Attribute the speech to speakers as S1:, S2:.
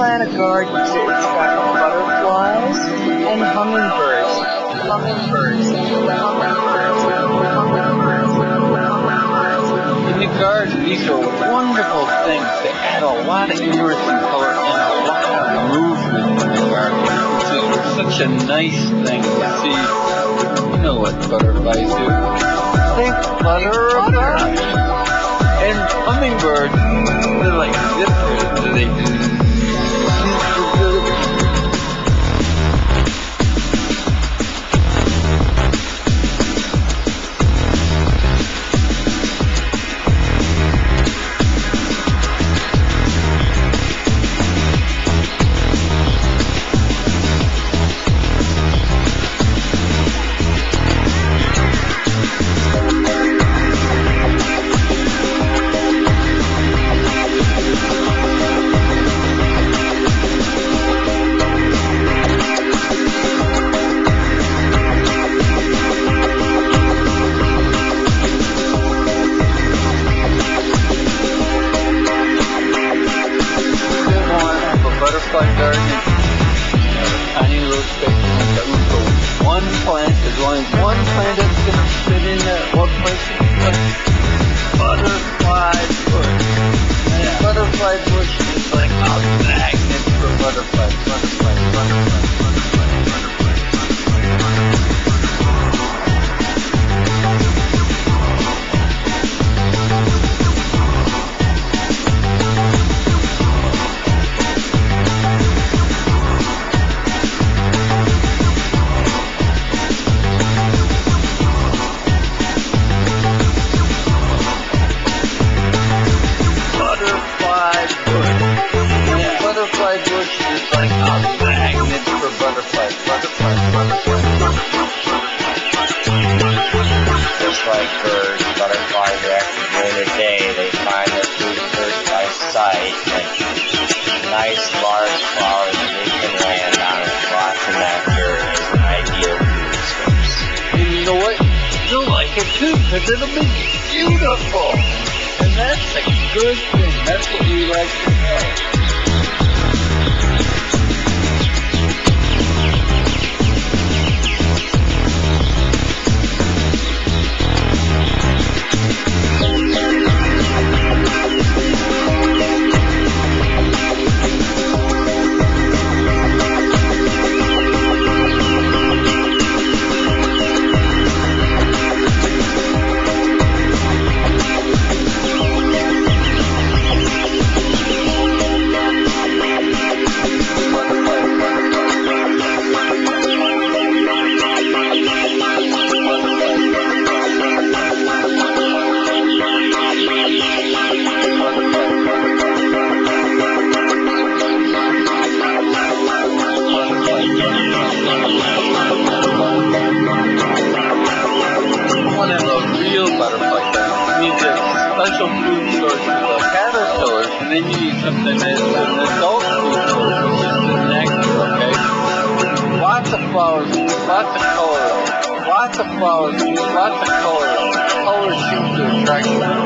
S1: garden. It's got butterflies and hummingbirds. Hummingbirds. In the garden, these are wonderful things. They add a lot of interesting color and a lot of movement in the garden. It's such a nice thing to see. You know what butterflies do. They flutter about. And hummingbirds, they're like zippers. They garden. Tiny little for one plant. As long as one plant is going to fit in there, one place. Butterfly bush. And butterfly bush
S2: birds, butterflies react during the day. They find their food first by sight. And nice large flowers they can land on lots of nectar is an ideal food source.
S1: And you know what? You'll like it too, because it'll be beautiful. And that's a good thing. That's what we like to know. Need something that's an adult source, which the nectar, okay? Lots of flowers, lots of color, lots of flowers, lots of color. Color seems to attract